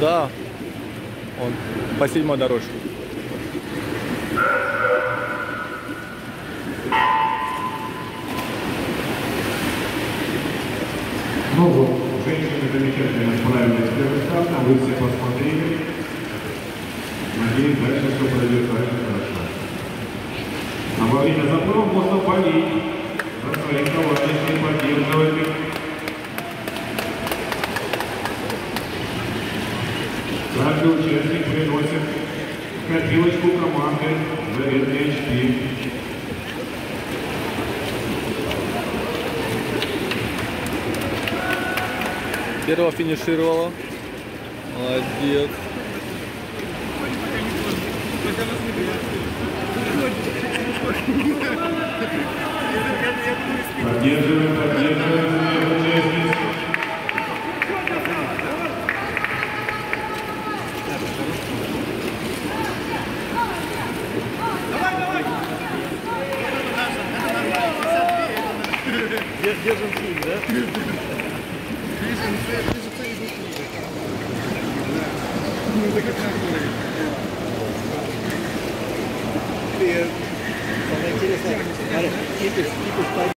Да. Он по седьмой дорожке. Ну вот, женщины замечательно справились с первым стартом, вы все посмотрели. Надеюсь, дальше все пройдет дальше хорошо. А во время заплыва можно болеть за своих товарищей, поддерживать. Каждый участник приносит копилочку команды заветные очки. Первого финишировала. Молодец. Поддерживаем, Here's een hier Here's een vriend. Here's een vriend. Moet ik Hier, gaan doen? hier Van mijn kinderen. Maar het is, het is